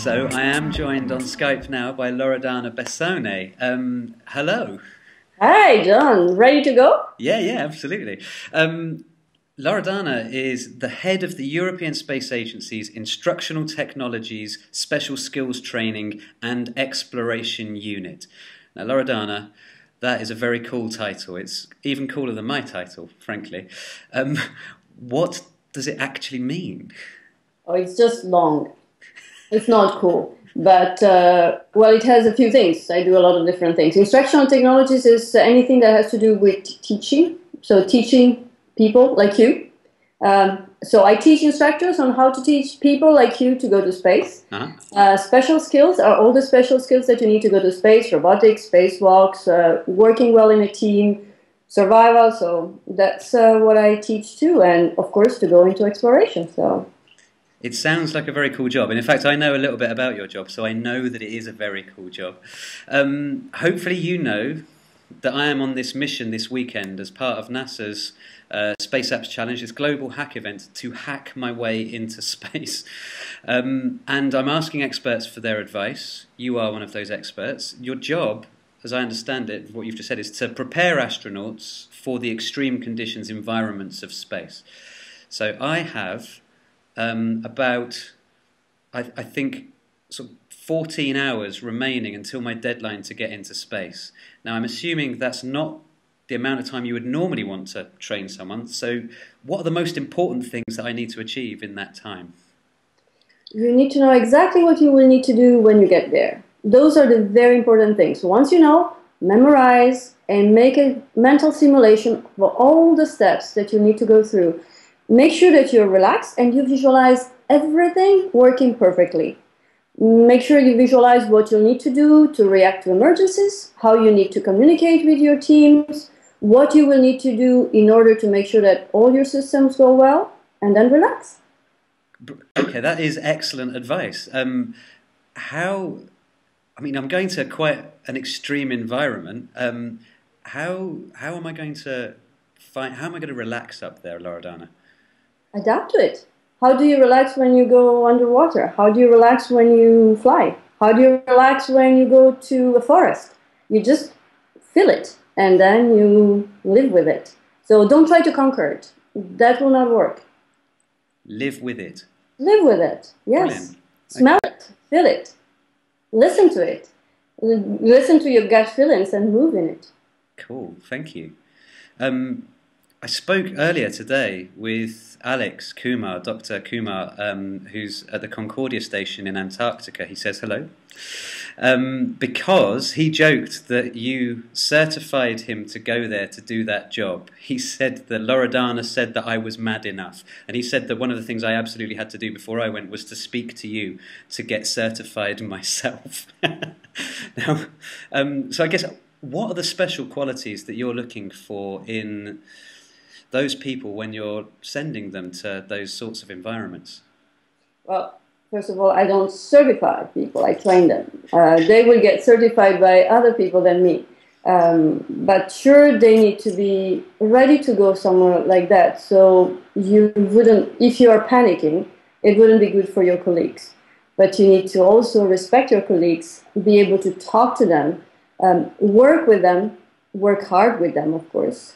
So I am joined on Skype now by Loredana Bessone. Um, hello. Hi, Jon. Ready to go? Yeah, yeah, absolutely. Um, Loredana is the head of the European Space Agency's Instructional Technologies, Special Skills Training and Exploration Unit. Now, Loredana, that is a very cool title. It's even cooler than my title, frankly. Um, what does it actually mean? Oh, it's just long. It's not cool. But, uh, well, it has a few things. I do a lot of different things. Instructional technologies is anything that has to do with teaching. So, teaching people like you. Um, so, I teach instructors on how to teach people like you to go to space. Uh-huh. Uh, special skills are all the special skills that you need to go to space robotics, spacewalks, uh, working well in a team, survival. So, that's uh, what I teach too. And, of course, to go into exploration. So, it sounds like a very cool job. And in fact, I know a little bit about your job, so I know that it is a very cool job. Um, hopefully, you know that I am on this mission this weekend as part of NASA's uh, Space Apps Challenge, this global hack event, to hack my way into space. Um, and I'm asking experts for their advice. You are one of those experts. Your job, as I understand it, what you've just said, is to prepare astronauts for the extreme conditions, environments of space. So I have um, about, I, I think, sort of 14 hours remaining until my deadline to get into space. Now, I'm assuming that's not the amount of time you would normally want to train someone. So, what are the most important things that I need to achieve in that time? You need to know exactly what you will need to do when you get there. Those are the very important things. Once you know, memorize and make a mental simulation for all the steps that you need to go through. Make sure that you're relaxed and you visualize everything working perfectly. Make sure you visualize what you'll need to do to react to emergencies, how you need to communicate with your teams, what you will need to do in order to make sure that all your systems go well, and then relax. Okay, that is excellent advice. Um, how, I mean, I'm going to quite an extreme environment. Um, how, how am I going to find, how am I going to relax up there, Loredana? Adapt to it. How do you relax when you go underwater? How do you relax when you fly? How do you relax when you go to a forest? You just feel it and then you live with it. So don't try to conquer it. That will not work. Live with it. Live with it. Yes. Brilliant. Smell okay. it. Feel it. Listen to it. Listen to your gut feelings and move in it. Cool. Thank you. Um, I spoke earlier today with Alex Kumar, Dr. Kumar, um, who's at the Concordia station in Antarctica. He says hello. Um, because he joked that you certified him to go there to do that job. He said that Loredana said that I was mad enough. And he said that one of the things I absolutely had to do before I went was to speak to you to get certified myself. now, um, so I guess what are the special qualities that you're looking for in those people when you're sending them to those sorts of environments? Well, first of all, I don't certify people, I train them. Uh, they will get certified by other people than me. Um, but sure, they need to be ready to go somewhere like that. So you wouldn't, if you are panicking, it wouldn't be good for your colleagues. But you need to also respect your colleagues, be able to talk to them, um, work with them, work hard with them, of course,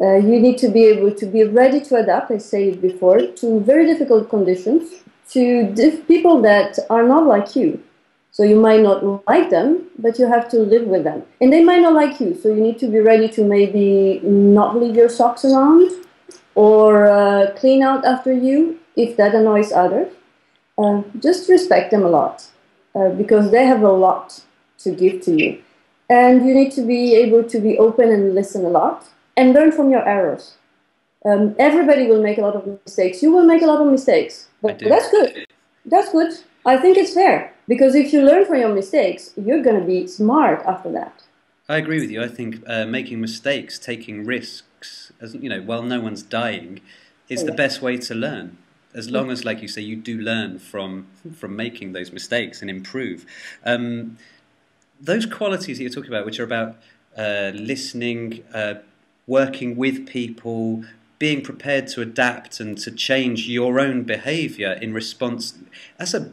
uh, you need to be able to be ready to adapt, I said before, to very difficult conditions, to people that are not like you. So you might not like them, but you have to live with them. And they might not like you, so you need to be ready to maybe not leave your socks around or uh, clean out after you if that annoys others. Uh, just respect them a lot uh, because they have a lot to give to you. And you need to be able to be open and listen a lot and learn from your errors. Um, everybody will make a lot of mistakes. You will make a lot of mistakes, but that's good. That's good. I think it's fair because if you learn from your mistakes, you're going to be smart after that. I agree with you. I think uh, making mistakes, taking risks, as you know, while no one's dying, is the best way to learn. As long as, like you say, you do learn from from making those mistakes and improve. Um, those qualities that you're talking about, which are about uh, listening, uh, working with people, being prepared to adapt and to change your own behavior in response. That's a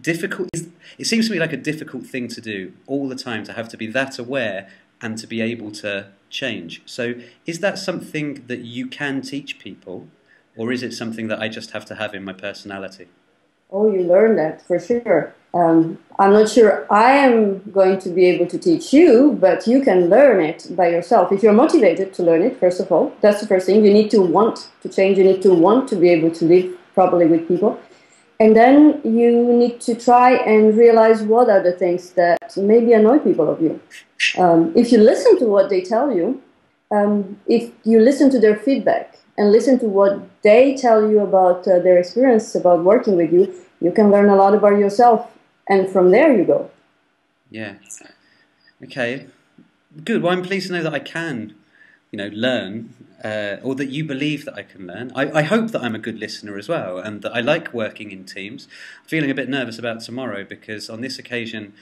difficult. It seems to me like a difficult thing to do all the time to have to be that aware and to be able to change. So, is that something that you can teach people, or is it something that I just have to have in my personality? Oh, you learn that for sure. Um, I'm not sure I am going to be able to teach you, but you can learn it by yourself. If you're motivated to learn it, first of all, that's the first thing. You need to want to change, you need to want to be able to live properly with people. And then you need to try and realize what are the things that maybe annoy people of you. Um, if you listen to what they tell you, um, if you listen to their feedback and listen to what they tell you about uh, their experience about working with you, you can learn a lot about yourself. And from there you go. Yeah. Okay. Good. Well, I'm pleased to know that I can, you know, learn uh, or that you believe that I can learn. I, I, hope that I'm a good listener as well, and that I like working in teams. I'm feeling a bit nervous about tomorrow because on this occasion,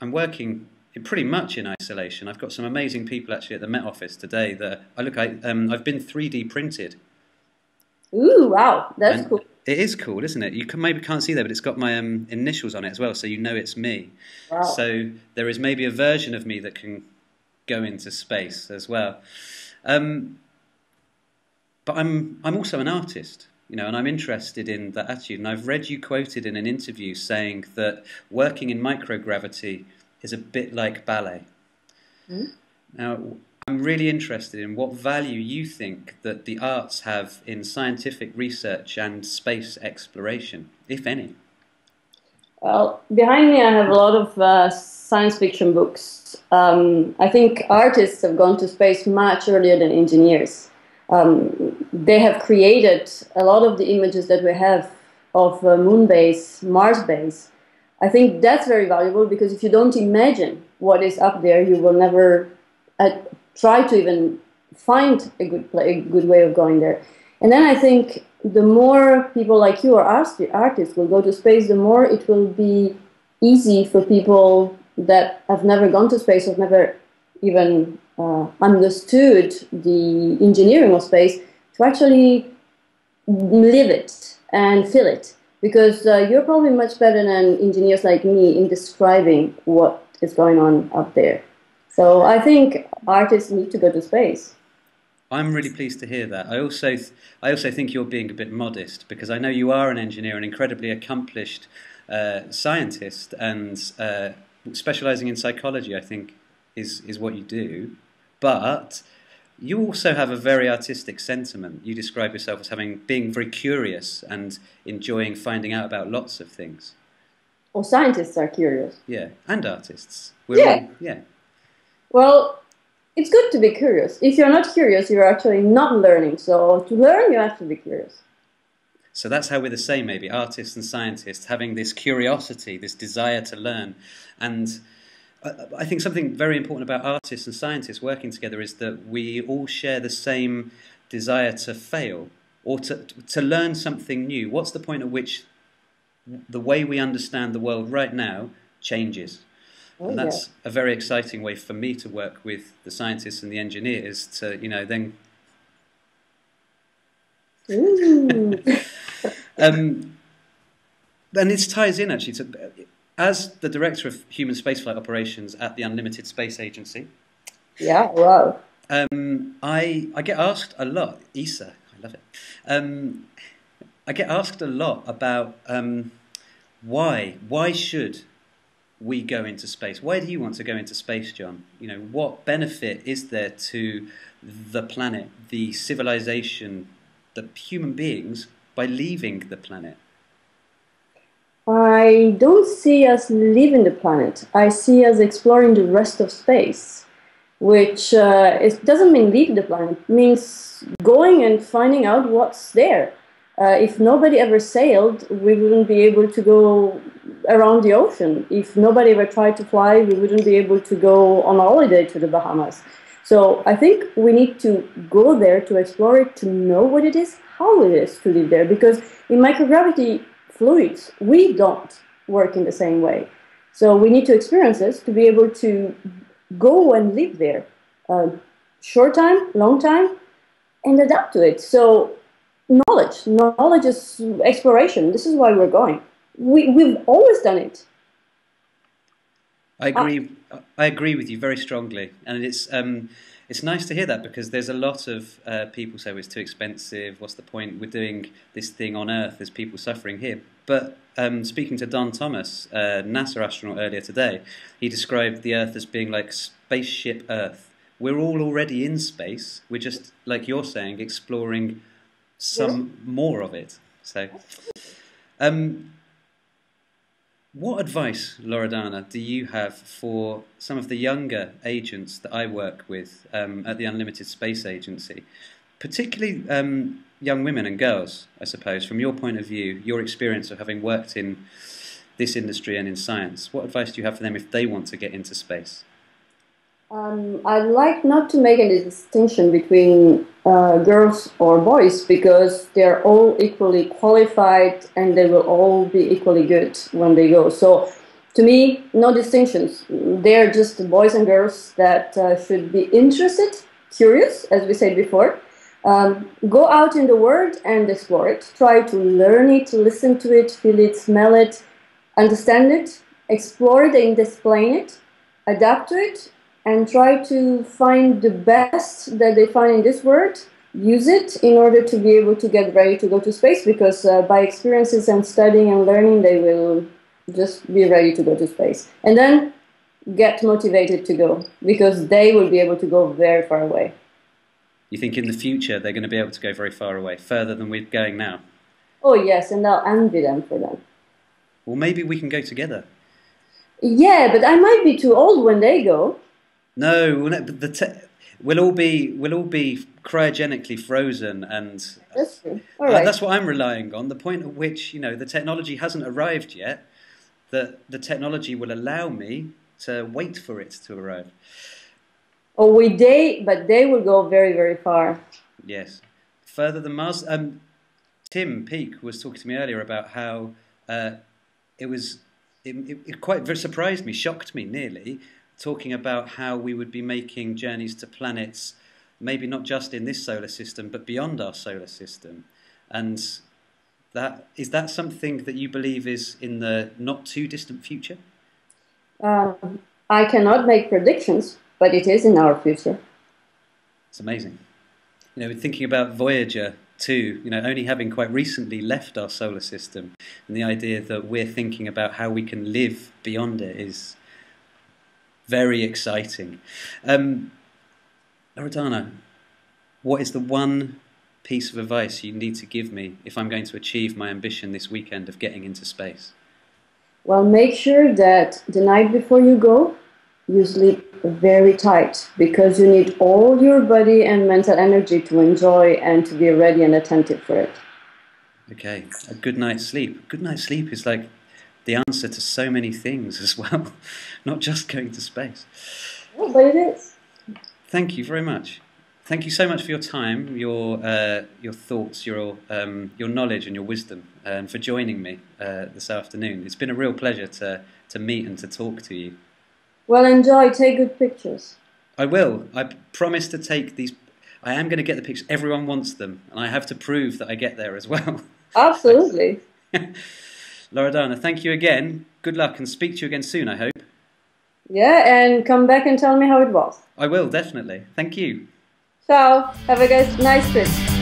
I'm working pretty much in isolation. I've got some amazing people actually at the Met Office today. That I look, I, um, I've been 3D printed. Ooh, wow, that's and cool. It is cool, isn't it? You can, maybe can't see there, but it's got my um, initials on it as well, so you know it's me. Wow. So there is maybe a version of me that can go into space as well. Um, but I'm I'm also an artist, you know, and I'm interested in that attitude. And I've read you quoted in an interview saying that working in microgravity is a bit like ballet. Mm. Now, I'm really interested in what value you think that the arts have in scientific research and space exploration, if any. Well, behind me, I have a lot of uh, science fiction books. Um, I think artists have gone to space much earlier than engineers um, they have created a lot of the images that we have of uh, moon base, Mars base. I think that's very valuable because if you don't imagine what is up there, you will never uh, try to even find a good play, a good way of going there. And then I think the more people like you or artists will go to space, the more it will be easy for people that have never gone to space, have never even uh, understood the engineering of space to actually live it and feel it. Because uh, you're probably much better than engineers like me in describing what is going on up there. So I think artists need to go to space. I'm really pleased to hear that. I also, th- I also think you're being a bit modest because I know you are an engineer, an incredibly accomplished uh, scientist, and uh, specializing in psychology. I think is is what you do. But you also have a very artistic sentiment. You describe yourself as having being very curious and enjoying finding out about lots of things. Well, scientists are curious. Yeah, and artists. We're yeah. All, yeah. Well, it's good to be curious. If you're not curious, you're actually not learning. So to learn, you have to be curious. So that's how we're the same, maybe artists and scientists having this curiosity, this desire to learn, and I think something very important about artists and scientists working together is that we all share the same desire to fail or to, to learn something new. What's the point at which the way we understand the world right now changes? Oh, and that's yeah. a very exciting way for me to work with the scientists and the engineers to, you know, then. um, and this ties in actually to as the director of human spaceflight operations at the Unlimited Space Agency. Yeah, wow. Um, I I get asked a lot, ESA, I love it. Um, I get asked a lot about um, why why should we go into space? Why do you want to go into space, Jon? You know, what benefit is there to the planet, the civilization, the human beings by leaving the planet? I don't see us leaving the planet. I see us exploring the rest of space, which uh, it doesn't mean leave the planet. It means going and finding out what's there. Uh, if nobody ever sailed, we wouldn't be able to go around the ocean. If nobody ever tried to fly, we wouldn't be able to go on holiday to the Bahamas. So I think we need to go there to explore it, to know what it is, how it is to live there. Because in microgravity, fluids, we don't work in the same way. So we need to experience this to be able to go and live there. Uh, short time, long time, and adapt to it. So knowledge, knowledge is exploration. This is why we're going. we, we've always done it. I agree. Uh, I agree with you very strongly, and it's um, it's nice to hear that because there's a lot of uh, people say well, it's too expensive. What's the point? We're doing this thing on Earth. There's people suffering here. But um, speaking to Don Thomas, uh, NASA astronaut earlier today, he described the Earth as being like spaceship Earth. We're all already in space. We're just, like you're saying, exploring some yeah. more of it. So, um, what advice, Loredana, do you have for some of the younger agents that I work with um, at the Unlimited Space Agency, particularly um, young women and girls, I suppose, from your point of view, your experience of having worked in this industry and in science? What advice do you have for them if they want to get into space? Um, I'd like not to make any distinction between uh, girls or boys because they're all equally qualified and they will all be equally good when they go. So, to me, no distinctions. They're just boys and girls that uh, should be interested, curious, as we said before. Um, go out in the world and explore it. Try to learn it, listen to it, feel it, smell it, understand it, explore it and explain it, adapt to it, and try to find the best that they find in this world, use it in order to be able to get ready to go to space because uh, by experiences and studying and learning, they will just be ready to go to space. And then get motivated to go because they will be able to go very far away. You think in the future they're going to be able to go very far away, further than we're going now? Oh, yes, and I'll envy them for that. Well, maybe we can go together. Yeah, but I might be too old when they go. No, the te- we'll all be we'll all be cryogenically frozen, and that's, uh, that's what I'm relying on. The point at which you know the technology hasn't arrived yet, that the technology will allow me to wait for it to arrive. Oh, we they, but they will go very very far. Yes, further than Mars. Um, Tim Peake was talking to me earlier about how uh, it was. It, it, it quite surprised me, shocked me nearly talking about how we would be making journeys to planets, maybe not just in this solar system, but beyond our solar system. And that is that something that you believe is in the not too distant future? Um, I cannot make predictions, but it is in our future. It's amazing. You know, thinking about Voyager 2, you know, only having quite recently left our solar system, and the idea that we're thinking about how we can live beyond it is very exciting. Um, Loredana, what is the one piece of advice you need to give me if I'm going to achieve my ambition this weekend of getting into space? Well, make sure that the night before you go, you sleep very tight because you need all your body and mental energy to enjoy and to be ready and attentive for it. Okay, a good night's sleep. Good night's sleep is like the answer to so many things as well, not just going to space. Oh, but it is. Thank you very much. Thank you so much for your time, your uh, your thoughts, your um, your knowledge, and your wisdom, and for joining me uh, this afternoon. It's been a real pleasure to to meet and to talk to you. Well, enjoy. Take good pictures. I will. I promise to take these. I am going to get the pictures. Everyone wants them, and I have to prove that I get there as well. Absolutely. Loredana, thank you again. Good luck and speak to you again soon, I hope. Yeah, and come back and tell me how it was. I will, definitely. Thank you. Ciao. Have a nice trip.